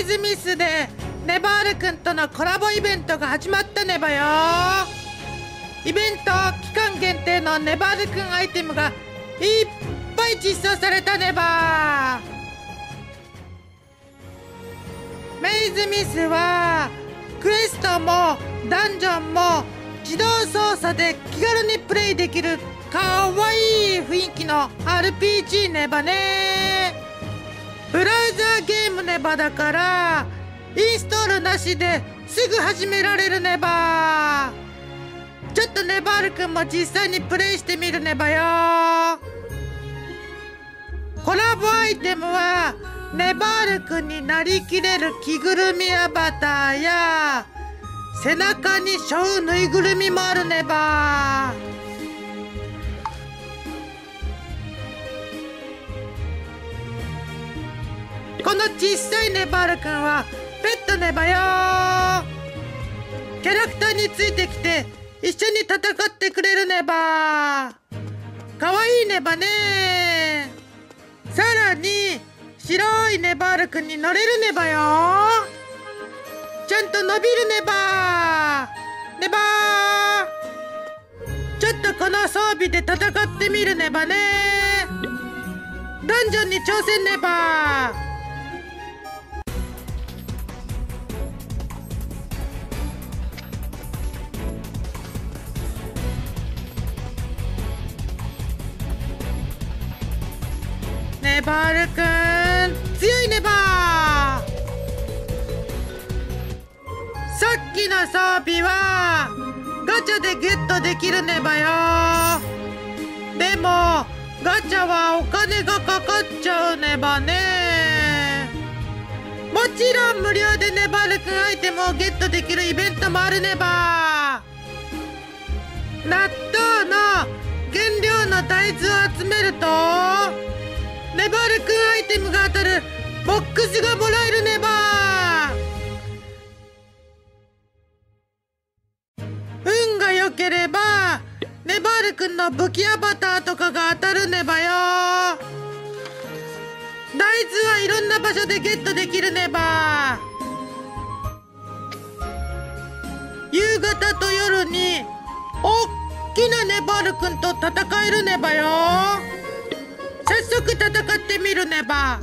イズミスでネバールくんとのコラボイベントが始まったねばよ。イベント期間限定のネバールくんアイテムがいっぱい実装されたねば。メイズミスはクエストもダンジョンも自動操作で気軽にプレイできるかわいい雰囲気の RPG ネバね。ブラウザーゲームネバだからインストールなしですぐ始められるネバちょっとネバールくんも実際にプレイしてみるネバよ。コラボアイテムはネバールくんになりきれる着ぐるみアバターや背中に背負うぬいぐるみもあるねばこの小さいネバールくんはペットネバよキャラクターについてきて一緒に戦ってくれるネバかわいいネバね。さらに白いネバールくんに乗れるネバよ。ちゃんと伸びるネバネバちょっとこの装備で戦ってみるネバね。ダンジョンに挑戦ネババールくん強いネバーさっきの装備はガチャでゲットできるネバよ。でもガチャはお金がかかっちゃうネバね。もちろん無料でネバールくんアイテムをゲットできるイベントもあるネバ。納豆の原料の大豆を集めるとボックスがもらえるネバ運が良ければネバールくんの武器アバターとかが当たるネバよ。大豆はいろんな場所でゲットできるネバ夕方と夜におっきなネバールくんと戦えるネバよ。早速戦ってみるねば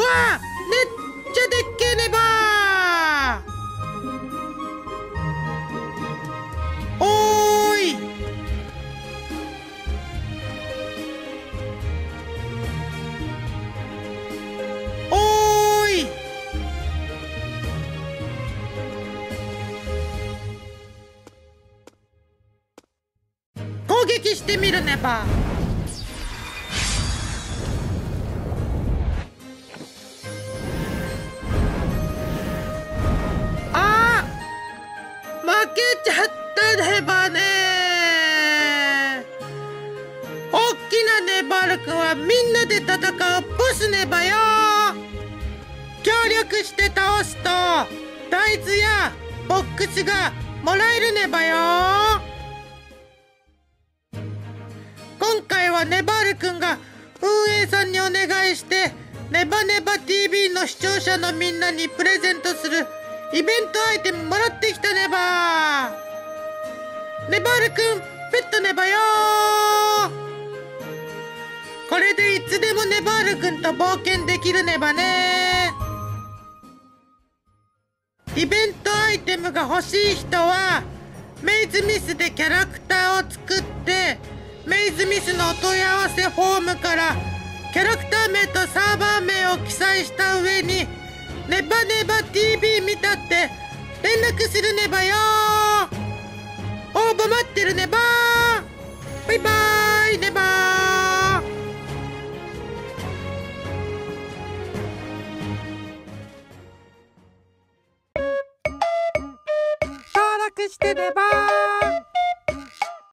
わあめっちゃでっけえねばおーい。おーい。攻撃してみるねばけちゃったねばねおっきなネバールくんはみんなで戦うボスネバよ。協力して倒すと大豆やボックスがもらえるネバよ。今回はネバールくんが運営さんにお願いしてネバネバ TV の視聴者のみんなにプレゼントするイベントアイテムもらってきたネバネバールくんペットネバよこれでいつでもネバールくんと冒険できるネバね。イベントアイテムが欲しい人はメイズミスでキャラクターを作ってメイズミスのお問い合わせフォームからキャラクター名とサーバー名を記載した上にネバネバ TV 見たって。連絡するネバよ応募待ってるネババイバイネバ登録してネバ